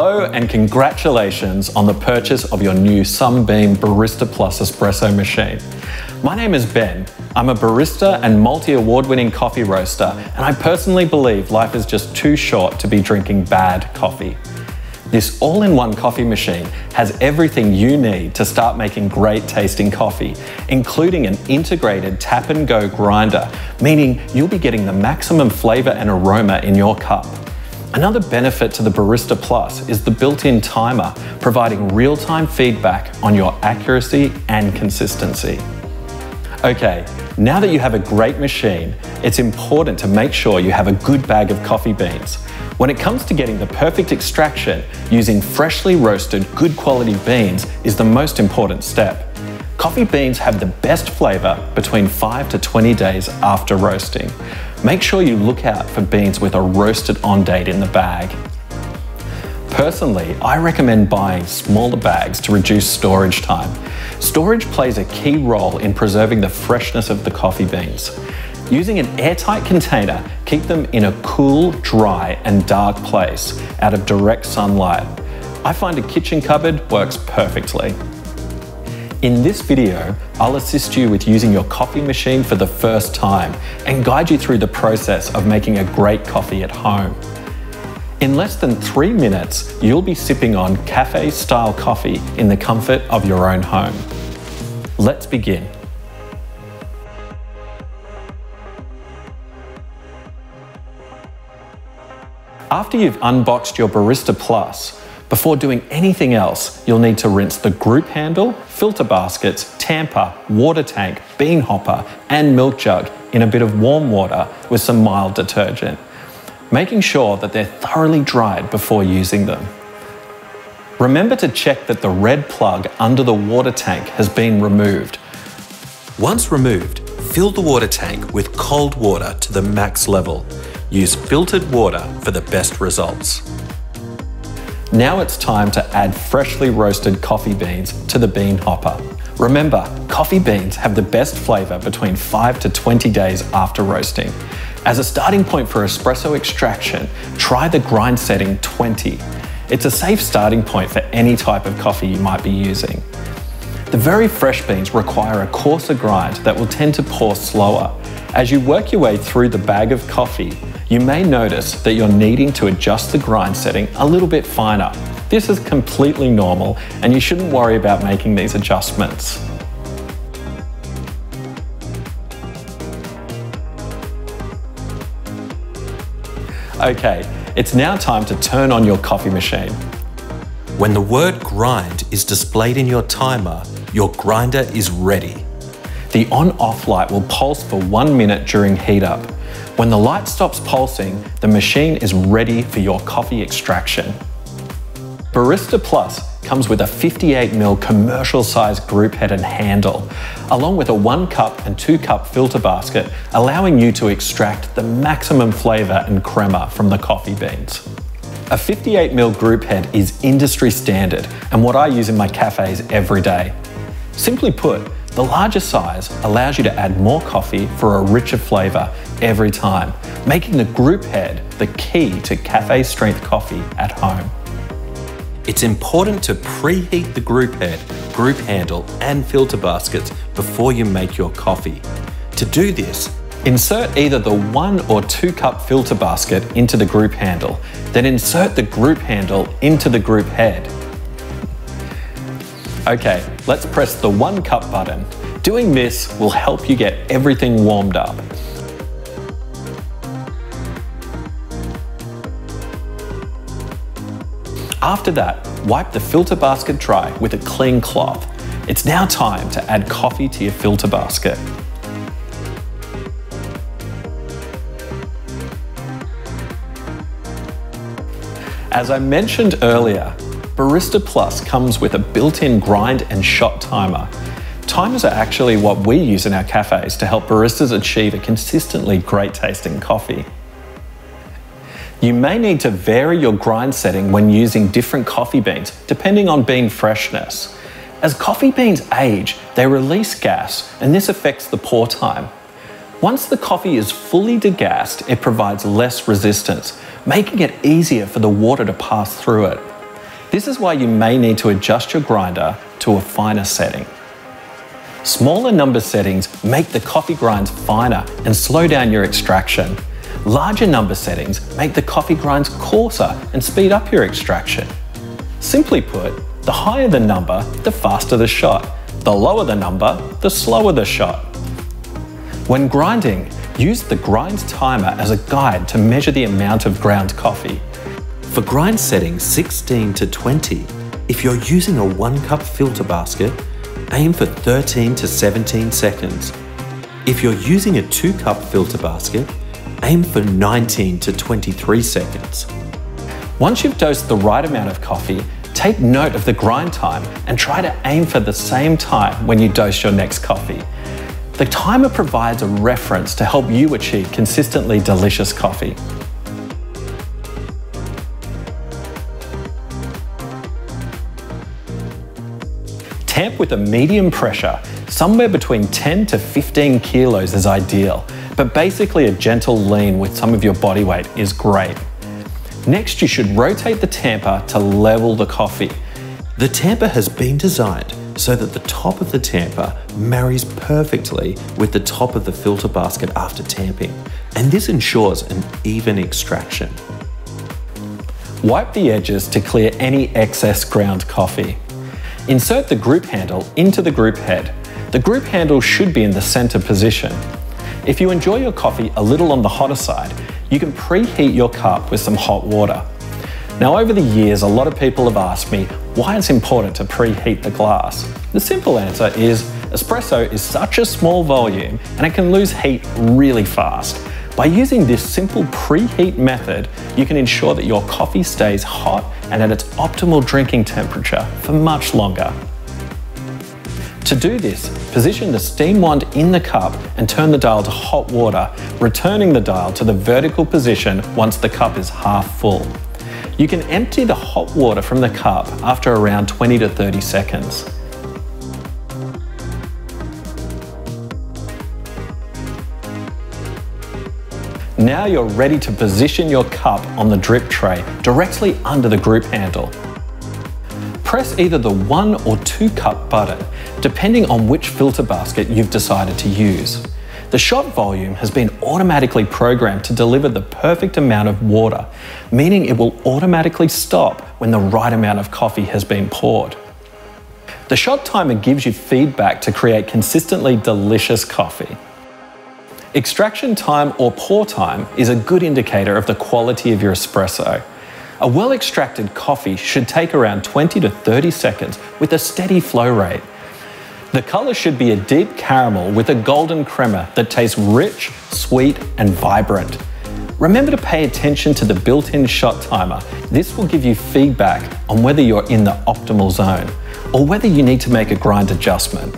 Hello and congratulations on the purchase of your new Sunbeam Barista Plus espresso machine. My name is Ben. I'm a barista and multi award winning coffee roaster, and I personally believe life is just too short to be drinking bad coffee. This all in one coffee machine has everything you need to start making great tasting coffee, including an integrated tap and go grinder, meaning you'll be getting the maximum flavour and aroma in your cup. Another benefit to the Barista Plus is the built-in timer, providing real-time feedback on your accuracy and consistency. Okay, now that you have a great machine, it's important to make sure you have a good bag of coffee beans. When it comes to getting the perfect extraction, using freshly roasted, good quality beans is the most important step. Coffee beans have the best flavour between 5 to 20 days after roasting. Make sure you look out for beans with a roasted on date in the bag. Personally, I recommend buying smaller bags to reduce storage time. Storage plays a key role in preserving the freshness of the coffee beans. Using an airtight container, keep them in a cool, dry, and dark place out of direct sunlight. I find a kitchen cupboard works perfectly. In this video, I'll assist you with using your coffee machine for the first time and guide you through the process of making a great coffee at home. In less than three minutes, you'll be sipping on cafe style coffee in the comfort of your own home. Let's begin. After you've unboxed your Barista Plus, before doing anything else, you'll need to rinse the group handle, filter baskets, tamper, water tank, bean hopper, and milk jug in a bit of warm water with some mild detergent, making sure that they're thoroughly dried before using them. Remember to check that the red plug under the water tank has been removed. Once removed, fill the water tank with cold water to the max level. Use filtered water for the best results. Now it's time to add freshly roasted coffee beans to the bean hopper. Remember, coffee beans have the best flavour between 5 to 20 days after roasting. As a starting point for espresso extraction, try the grind setting 20. It's a safe starting point for any type of coffee you might be using. The very fresh beans require a coarser grind that will tend to pour slower. As you work your way through the bag of coffee, you may notice that you're needing to adjust the grind setting a little bit finer. This is completely normal and you shouldn't worry about making these adjustments. Okay, it's now time to turn on your coffee machine. When the word grind is displayed in your timer, your grinder is ready. The on-off light will pulse for one minute during heat up. When the light stops pulsing, the machine is ready for your coffee extraction. Barista Plus comes with a 58ml commercial size group head and handle, along with a 1 cup and 2 cup filter basket, allowing you to extract the maximum flavour and crema from the coffee beans. A 58ml group head is industry standard and what I use in my cafes every day. Simply put, the larger size allows you to add more coffee for a richer flavour every time, making the group head the key to cafe strength coffee at home. It's important to preheat the group head, group handle, and filter baskets before you make your coffee. To do this, Insert either the one or two cup filter basket into the group handle, then insert the group handle into the group head. Okay, let's press the one cup button. Doing this will help you get everything warmed up. After that, wipe the filter basket dry with a clean cloth. It's now time to add coffee to your filter basket. As I mentioned earlier, Barista Plus comes with a built-in grind and shot timer. Timers are actually what we use in our cafes to help baristas achieve a consistently great tasting coffee. You may need to vary your grind setting when using different coffee beans, depending on bean freshness. As coffee beans age, they release gas, and this affects the pour time. Once the coffee is fully degassed, it provides less resistance, making it easier for the water to pass through it. This is why you may need to adjust your grinder to a finer setting. Smaller number settings make the coffee grinds finer and slow down your extraction. Larger number settings make the coffee grinds coarser and speed up your extraction. Simply put, the higher the number, the faster the shot. The lower the number, the slower the shot. When grinding, use the grind timer as a guide to measure the amount of ground coffee. For grind settings 16 to 20, if you're using a 1 cup filter basket, aim for 13 to 17 seconds. If you're using a 2 cup filter basket, aim for 19 to 23 seconds. Once you've dosed the right amount of coffee, take note of the grind time and try to aim for the same time when you dose your next coffee. The timer provides a reference to help you achieve consistently delicious coffee. Tamp with a medium pressure, somewhere between 10 to 15 kilos is ideal, but basically a gentle lean with some of your body weight is great. Next, you should rotate the tamper to level the coffee. The tamper has been designed so that the top of the tamper marries perfectly with the top of the filter basket after tamping, and this ensures an even extraction. Wipe the edges to clear any excess ground coffee. Insert the group handle into the group head. The group handle should be in the center position. If you enjoy your coffee a little on the hotter side, you can preheat your cup with some hot water. Now, over the years, a lot of people have asked me why it's important to preheat the glass. The simple answer is espresso is such a small volume and it can lose heat really fast. By using this simple preheat method, you can ensure that your coffee stays hot and at its optimal drinking temperature for much longer. To do this, position the steam wand in the cup and turn the dial to hot water, returning the dial to the vertical position once the cup is half full. You can empty the hot water from the cup after around 20 to 30 seconds. Now you're ready to position your cup on the drip tray directly under the group handle. Press either the one or two cup button, depending on which filter basket you've decided to use. The shot volume has been automatically programmed to deliver the perfect amount of water, meaning it will automatically stop when the right amount of coffee has been poured. The shot timer gives you feedback to create consistently delicious coffee. Extraction time or pour time is a good indicator of the quality of your espresso. A well extracted coffee should take around 20 to 30 seconds with a steady flow rate. The colour should be a deep caramel with a golden crema that tastes rich, sweet, and vibrant. Remember to pay attention to the built-in shot timer. This will give you feedback on whether you're in the optimal zone or whether you need to make a grind adjustment.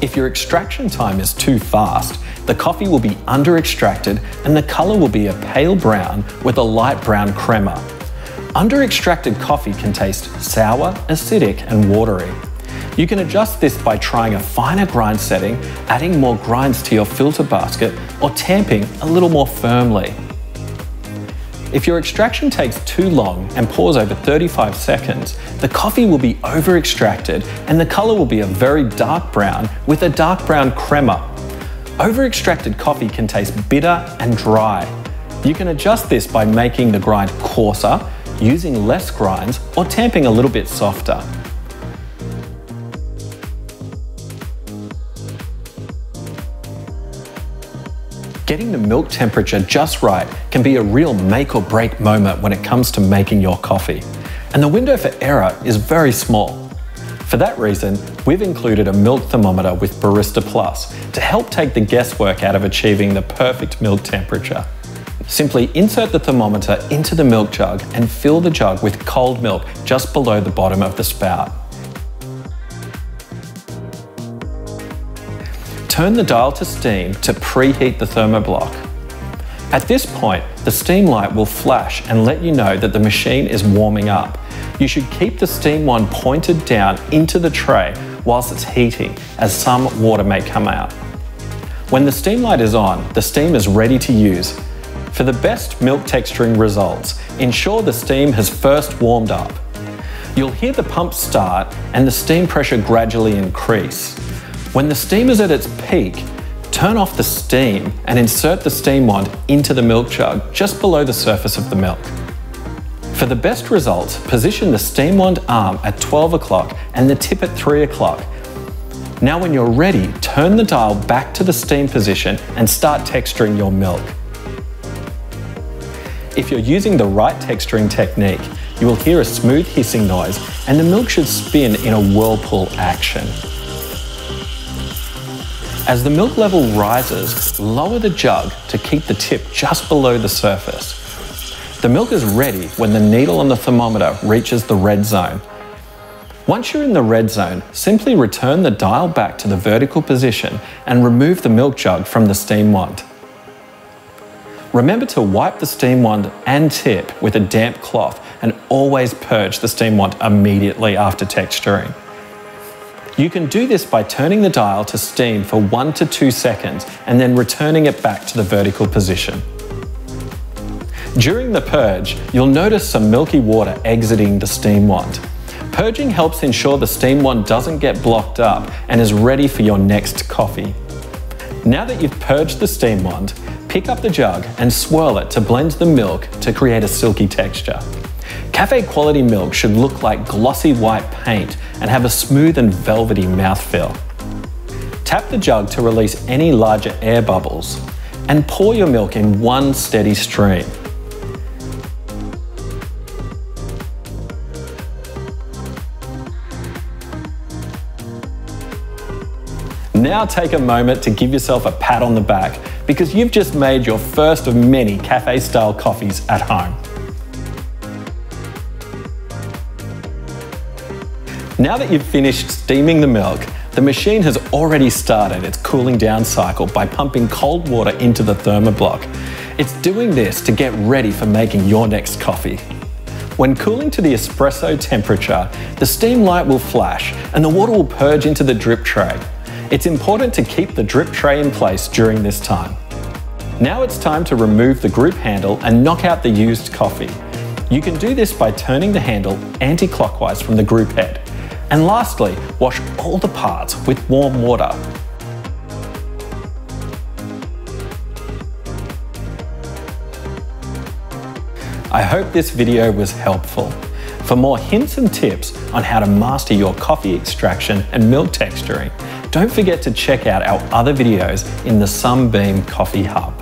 If your extraction time is too fast, the coffee will be under extracted and the colour will be a pale brown with a light brown crema. Under extracted coffee can taste sour, acidic, and watery. You can adjust this by trying a finer grind setting, adding more grinds to your filter basket, or tamping a little more firmly. If your extraction takes too long and pours over 35 seconds, the coffee will be over extracted and the colour will be a very dark brown with a dark brown crema. Over extracted coffee can taste bitter and dry. You can adjust this by making the grind coarser, using less grinds, or tamping a little bit softer. Getting the milk temperature just right can be a real make or break moment when it comes to making your coffee. And the window for error is very small. For that reason, we've included a milk thermometer with Barista Plus to help take the guesswork out of achieving the perfect milk temperature. Simply insert the thermometer into the milk jug and fill the jug with cold milk just below the bottom of the spout. Turn the dial to steam to preheat the thermoblock. At this point, the steam light will flash and let you know that the machine is warming up. You should keep the steam wand pointed down into the tray whilst it's heating, as some water may come out. When the steam light is on, the steam is ready to use. For the best milk texturing results, ensure the steam has first warmed up. You'll hear the pump start and the steam pressure gradually increase. When the steam is at its peak, turn off the steam and insert the steam wand into the milk jug just below the surface of the milk. For the best results, position the steam wand arm at 12 o'clock and the tip at 3 o'clock. Now when you're ready, turn the dial back to the steam position and start texturing your milk. If you're using the right texturing technique, you will hear a smooth hissing noise and the milk should spin in a whirlpool action. As the milk level rises, lower the jug to keep the tip just below the surface. The milk is ready when the needle on the thermometer reaches the red zone. Once you're in the red zone, simply return the dial back to the vertical position and remove the milk jug from the steam wand. Remember to wipe the steam wand and tip with a damp cloth and always purge the steam wand immediately after texturing. You can do this by turning the dial to steam for one to two seconds and then returning it back to the vertical position. During the purge, you'll notice some milky water exiting the steam wand. Purging helps ensure the steam wand doesn't get blocked up and is ready for your next coffee. Now that you've purged the steam wand, pick up the jug and swirl it to blend the milk to create a silky texture. Cafe quality milk should look like glossy white paint and have a smooth and velvety mouthfeel. Tap the jug to release any larger air bubbles and pour your milk in one steady stream. Now take a moment to give yourself a pat on the back because you've just made your first of many cafe style coffees at home. Now that you've finished steaming the milk, the machine has already started its cooling down cycle by pumping cold water into the thermoblock. It's doing this to get ready for making your next coffee. When cooling to the espresso temperature, the steam light will flash and the water will purge into the drip tray. It's important to keep the drip tray in place during this time. Now it's time to remove the group handle and knock out the used coffee. You can do this by turning the handle anti-clockwise from the group head. And lastly, wash all the parts with warm water. I hope this video was helpful. For more hints and tips on how to master your coffee extraction and milk texturing, don't forget to check out our other videos in the Sunbeam Coffee Hub.